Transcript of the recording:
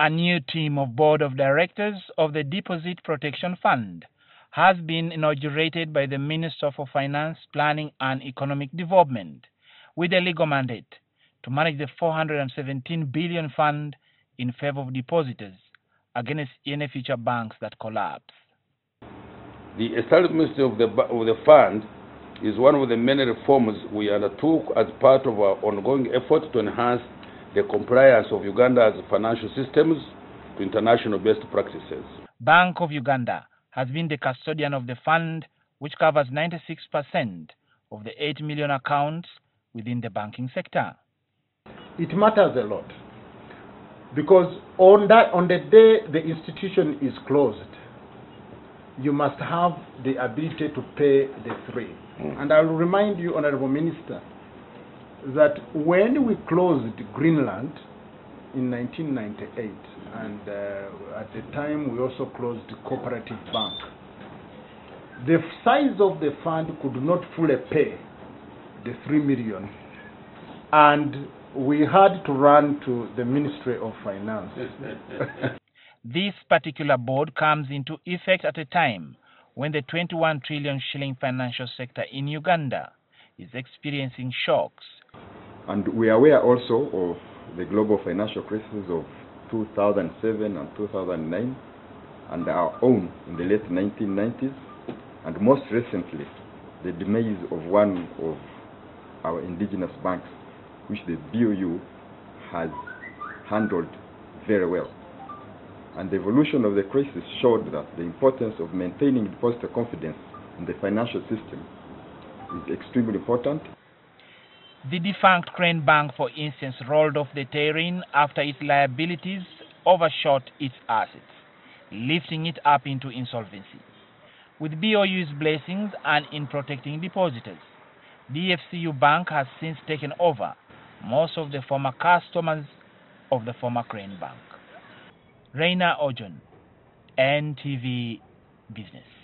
A new team of Board of Directors of the Deposit Protection Fund has been inaugurated by the Minister for Finance, Planning and Economic Development with a legal mandate to manage the 417 billion fund in favor of depositors against any future banks that collapse. The establishment of the, of the fund is one of the many reforms we undertook as part of our ongoing efforts to enhance the compliance of Uganda's financial systems to international best practices. Bank of Uganda has been the custodian of the fund, which covers 96% of the 8 million accounts within the banking sector. It matters a lot because on, that, on the day the institution is closed, you must have the ability to pay the three. Mm. And I'll remind you, Honorable Minister, that when we closed Greenland in 1998, and uh, at the time we also closed Cooperative Bank, the size of the fund could not fully pay the 3 million, and we had to run to the Ministry of Finance. this particular board comes into effect at a time when the 21 trillion shilling financial sector in Uganda is experiencing shocks and we are aware also of the global financial crisis of 2007 and 2009 and our own in the late 1990s and most recently the demise of one of our indigenous banks which the BOU has handled very well. And the evolution of the crisis showed that the importance of maintaining depositor confidence in the financial system is extremely important the defunct Crane Bank, for instance, rolled off the terrain after its liabilities overshot its assets, lifting it up into insolvency. With BOU's blessings and in protecting depositors, DFCU Bank has since taken over most of the former customers of the former Crane Bank. Reina Ojon, NTV Business.